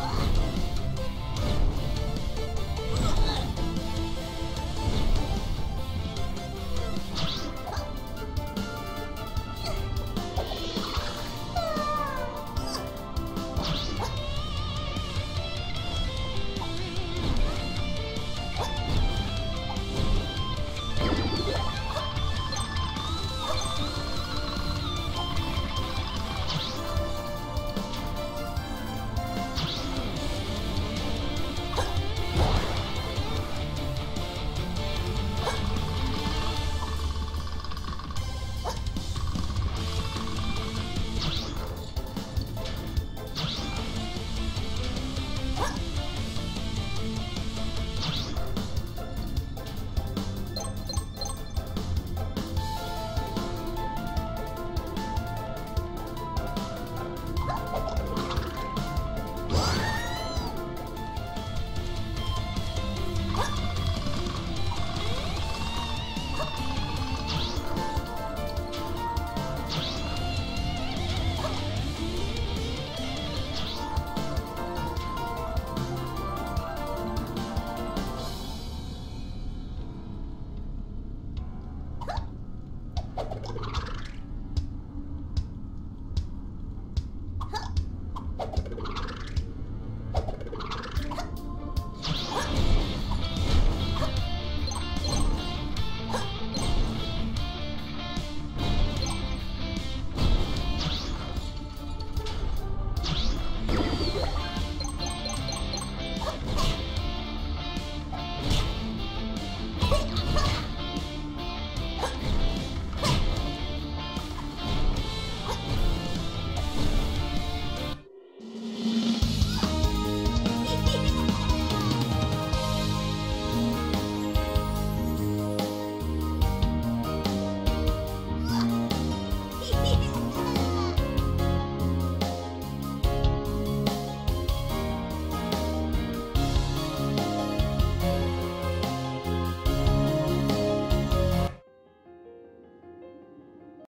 Ugh.